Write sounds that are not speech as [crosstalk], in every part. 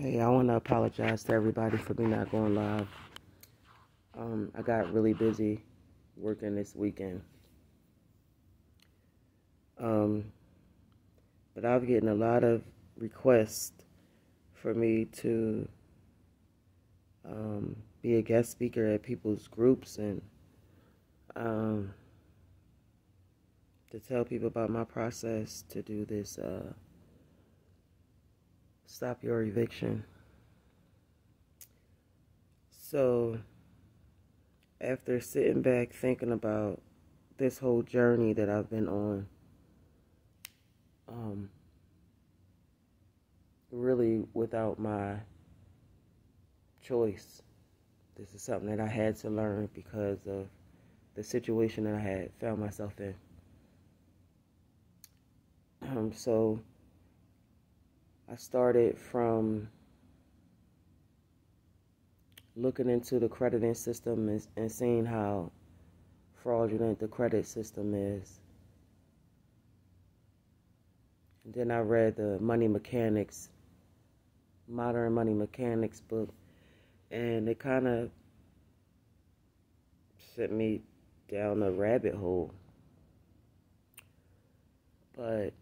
Hey, I want to apologize to everybody for me not going live. Um, I got really busy working this weekend. Um, but I've getting a lot of requests for me to um, be a guest speaker at people's groups and um, to tell people about my process to do this. Uh, stop your eviction. So, after sitting back thinking about this whole journey that I've been on, um, really without my choice, this is something that I had to learn because of the situation that I had found myself in. Um, [clears throat] so, I started from looking into the crediting system and, seeing how fraudulent the credit system is. And then I read the Money Mechanics, Modern Money Mechanics book, and it kind of sent me down a rabbit hole. But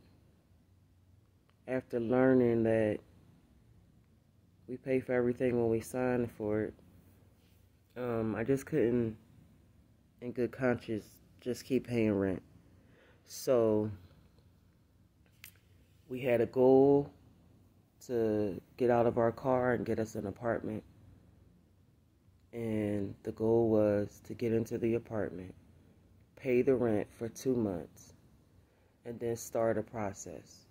after learning that we pay for everything when we sign for it, um, I just couldn't, in good conscience, just keep paying rent. So we had a goal to get out of our car and get us an apartment. And the goal was to get into the apartment, pay the rent for two months, and then start a process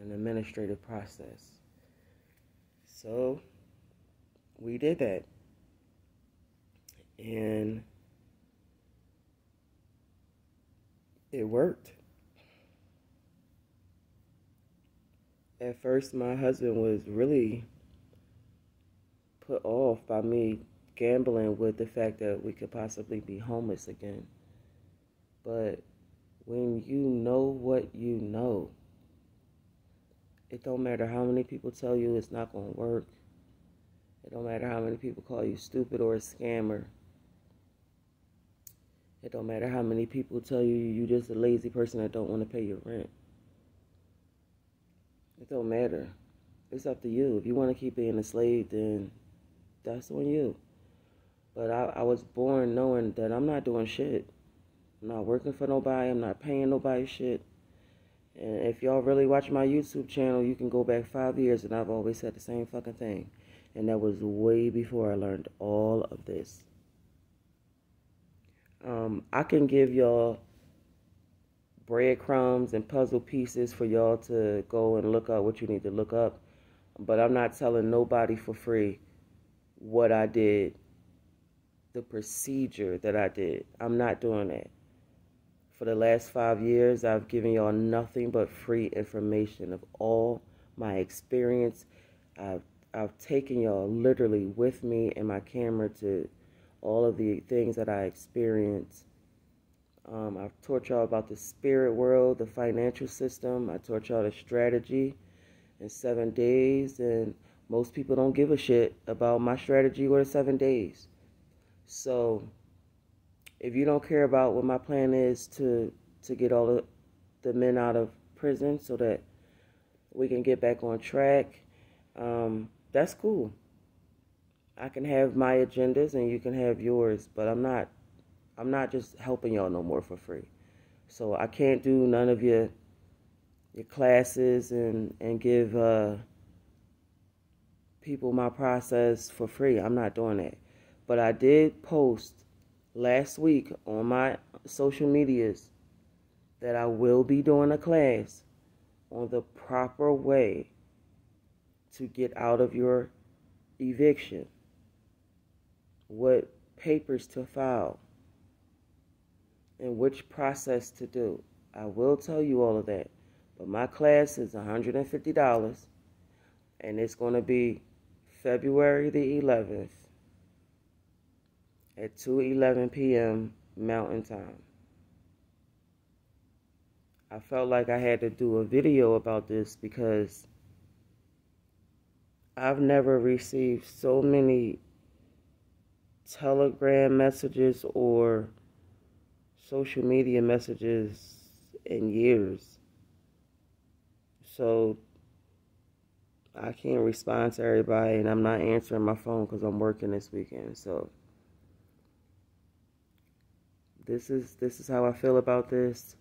an administrative process. So we did that. And it worked. At first, my husband was really put off by me gambling with the fact that we could possibly be homeless again. But when you know what you know, it don't matter how many people tell you it's not going to work. It don't matter how many people call you stupid or a scammer. It don't matter how many people tell you you're just a lazy person that don't want to pay your rent. It don't matter. It's up to you. If you want to keep being a slave, then that's on you. But I, I was born knowing that I'm not doing shit. I'm not working for nobody. I'm not paying nobody shit. And if y'all really watch my YouTube channel, you can go back five years and I've always said the same fucking thing. And that was way before I learned all of this. Um, I can give y'all breadcrumbs and puzzle pieces for y'all to go and look up what you need to look up. But I'm not telling nobody for free what I did, the procedure that I did. I'm not doing that. For the last five years, I've given y'all nothing but free information of all my experience. I've I've taken y'all literally with me and my camera to all of the things that I experienced. Um, I've taught y'all about the spirit world, the financial system. I taught y'all the strategy in seven days, and most people don't give a shit about my strategy or the seven days. So if you don't care about what my plan is to to get all of the men out of prison so that we can get back on track, um, that's cool. I can have my agendas and you can have yours, but I'm not I'm not just helping y'all no more for free. So I can't do none of your your classes and and give uh, people my process for free. I'm not doing that. But I did post last week on my social medias that I will be doing a class on the proper way to get out of your eviction, what papers to file, and which process to do. I will tell you all of that. But my class is $150 and it's going to be February the 11th at 2:11 p.m. Mountain Time. I felt like I had to do a video about this because I've never received so many telegram messages or social media messages in years. So I can't respond to everybody, and I'm not answering my phone because I'm working this weekend. So this is this is how I feel about this.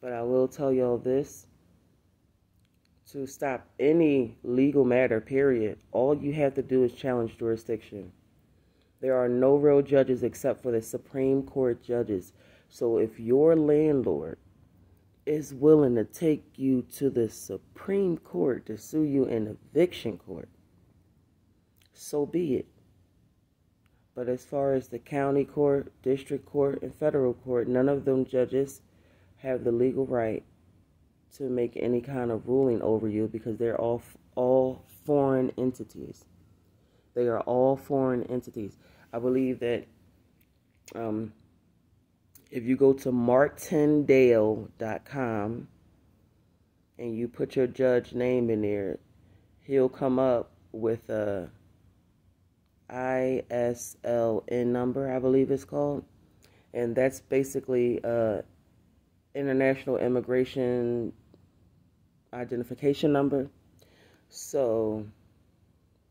But I will tell y'all this. To stop any legal matter, period, all you have to do is challenge jurisdiction. There are no real judges except for the Supreme Court judges. So if your landlord is willing to take you to the Supreme Court to sue you in eviction court, so be it. But as far as the county court, district court, and federal court, none of them judges have the legal right to make any kind of ruling over you because they're all all foreign entities. They are all foreign entities. I believe that um, if you go to martindale.com and you put your judge name in there, he'll come up with a ISLN number, I believe it's called. And that's basically a international immigration identification number. So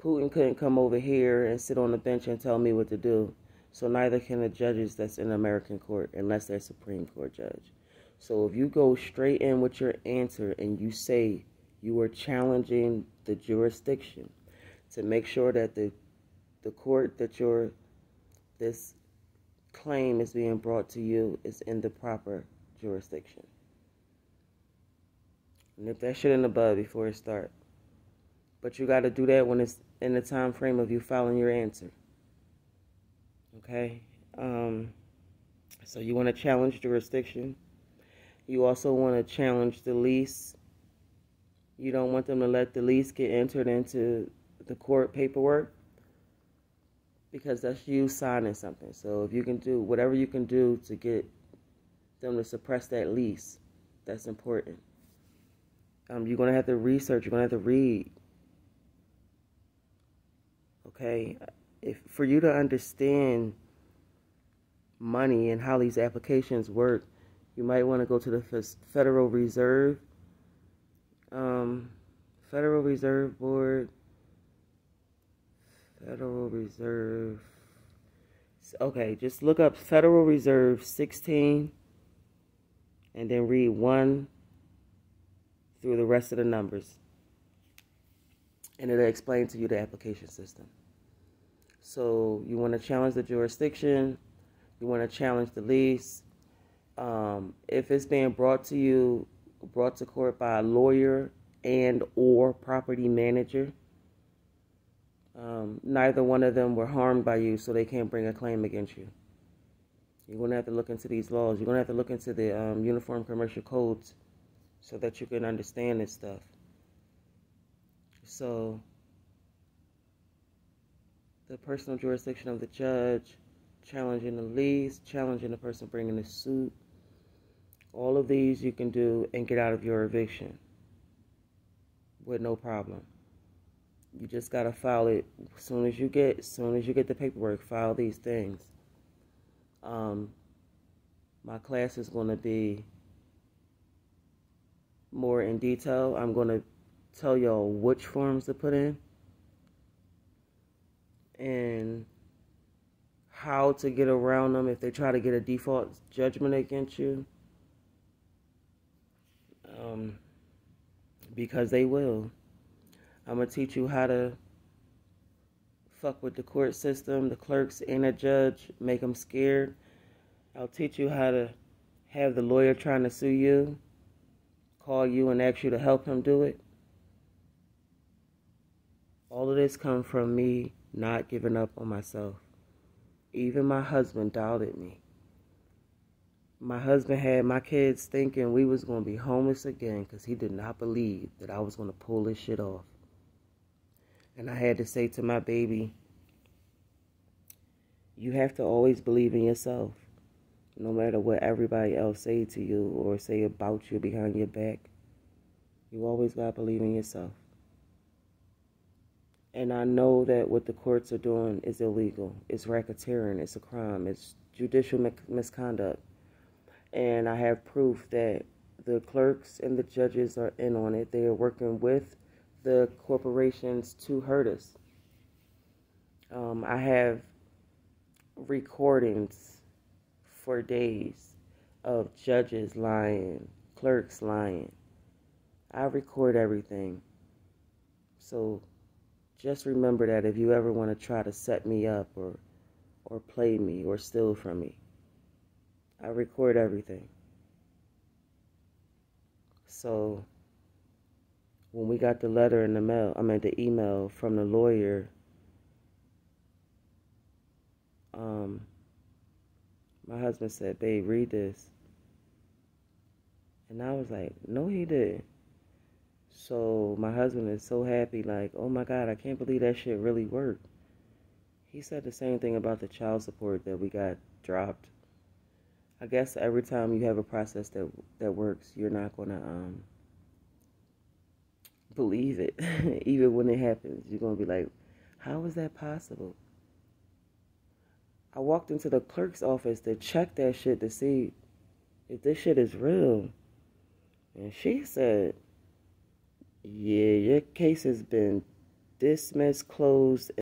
Putin couldn't come over here and sit on the bench and tell me what to do. So neither can the judges that's in American court unless they're Supreme Court judge. So if you go straight in with your answer and you say you are challenging the jurisdiction to make sure that the the court that your this claim is being brought to you is in the proper jurisdiction. Nip that shit in the bud before it start. But you got to do that when it's in the time frame of you filing your answer. Okay? Um, so you want to challenge jurisdiction. You also want to challenge the lease. You don't want them to let the lease get entered into the court paperwork because that's you signing something. So if you can do whatever you can do to get them to suppress that lease, that's important. Um, you're going to have to research, you're going to have to read. Okay? If for you to understand money and how these applications work, you might want to go to the Federal Reserve um, Federal Reserve Board Federal Reserve. Okay, just look up Federal Reserve 16 and then read 1 through the rest of the numbers. And it'll explain to you the application system. So you want to challenge the jurisdiction, you want to challenge the lease. Um, if it's being brought to you, brought to court by a lawyer and or property manager, um, neither one of them were harmed by you, so they can't bring a claim against you. You're going to have to look into these laws. You're going to have to look into the um, Uniform Commercial Codes so that you can understand this stuff. So, the personal jurisdiction of the judge, challenging the lease, challenging the person bringing the suit. All of these you can do and get out of your eviction with no problem. You just gotta file it as soon as you get, as soon as you get the paperwork. File these things. Um, my class is going to be more in detail. I'm going to tell y'all which forms to put in and how to get around them if they try to get a default judgment against you. Um, because they will. I'm going to teach you how to fuck with the court system, the clerks, and a judge, make them scared. I'll teach you how to have the lawyer trying to sue you call you and ask you to help him do it. All of this come from me not giving up on myself. Even my husband doubted me. My husband had my kids thinking we was going to be homeless again because he did not believe that I was going to pull this shit off. And I had to say to my baby, you have to always believe in yourself. No matter what everybody else say to you or say about you behind your back, you always got to believe in yourself. And I know that what the courts are doing is illegal. It's racketeering. It's a crime. It's judicial misconduct. And I have proof that the clerks and the judges are in on it. They are working with the corporations to hurt us. Um, I have recordings for days of judges lying, clerks lying. I record everything. So just remember that if you ever want to try to set me up or or play me or steal from me, I record everything. So when we got the letter in the mail, I mean the email from the lawyer um, my husband said, Babe, read this. And I was like, No, he did. So my husband is so happy, like, oh my God, I can't believe that shit really worked. He said the same thing about the child support that we got dropped. I guess every time you have a process that that works, you're not gonna um, believe it, [laughs] even when it happens. You're gonna be like, how is that possible? I walked into the clerk's office to check that shit to see if this shit is real. And she said, Yeah, your case has been dismissed, closed,